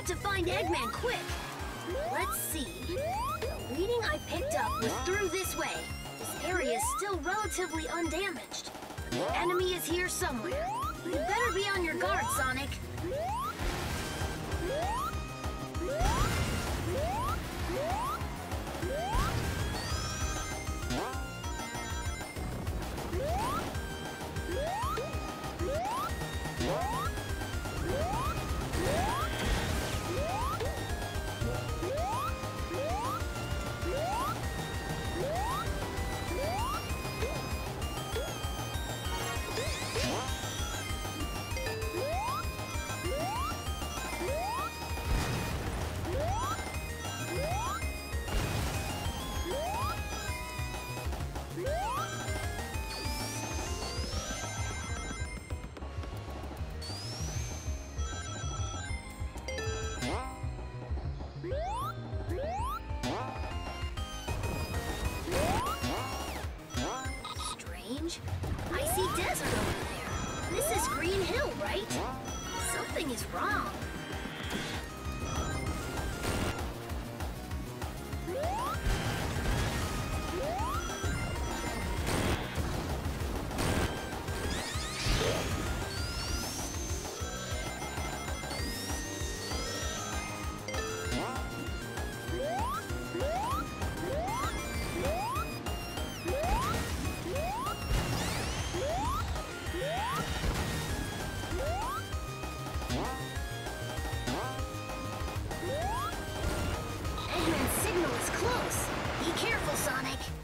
got to find Eggman quick. Let's see. The reading I picked up was through this way. This area is still relatively undamaged. The enemy is here somewhere. You better be on your guard, Sonic. Green Hill, right? Something is wrong. signal is close. Be careful, Sonic.